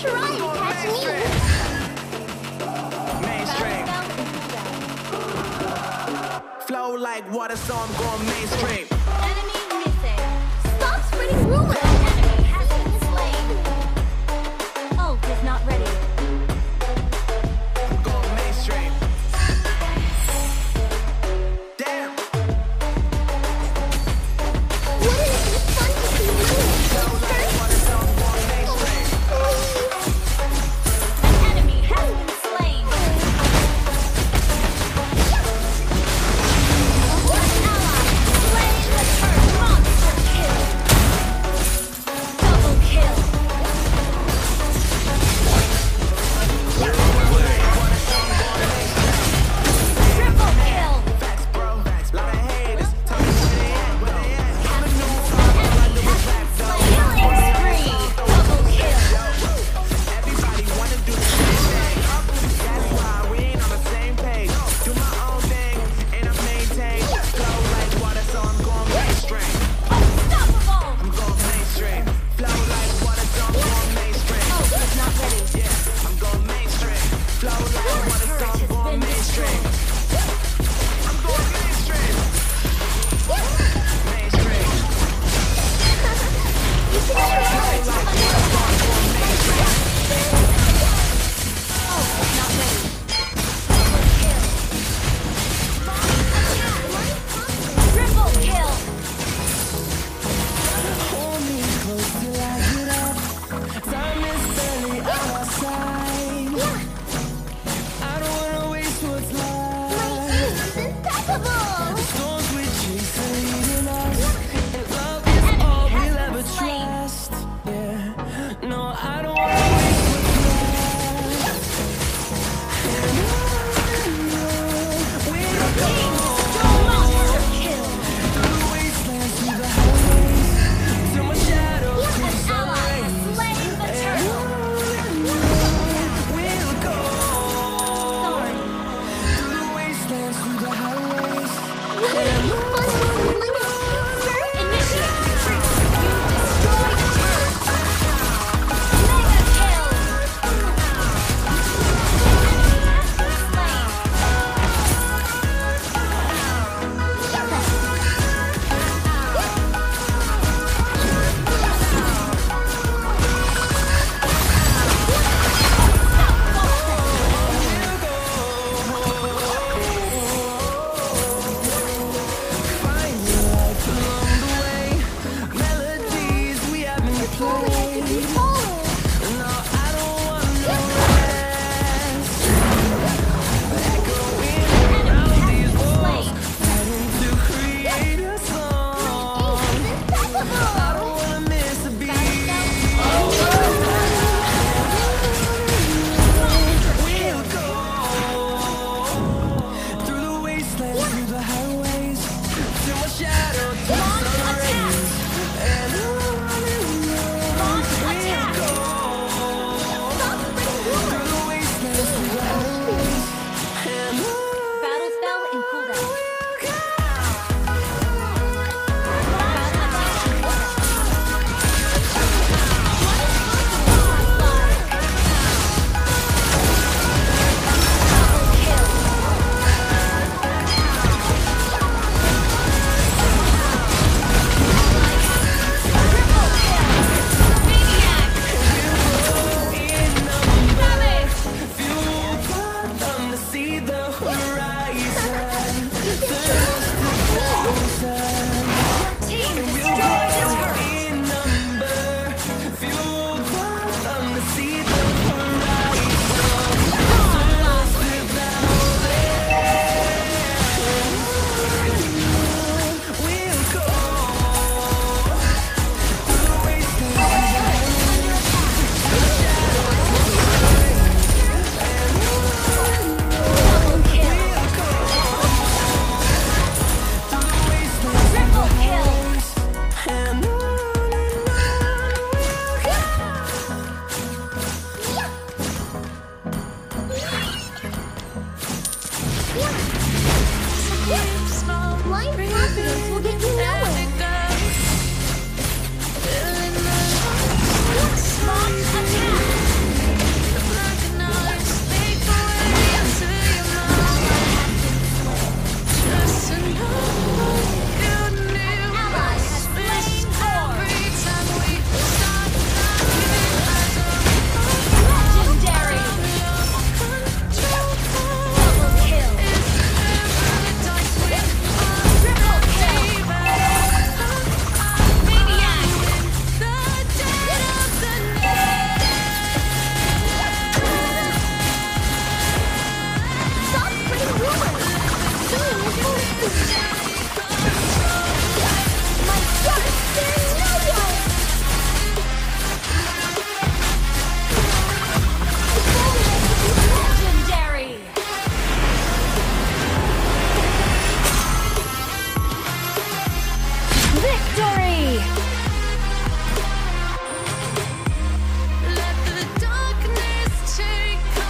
try to catch me! Mainstream. Flow like water, so I'm going mainstream.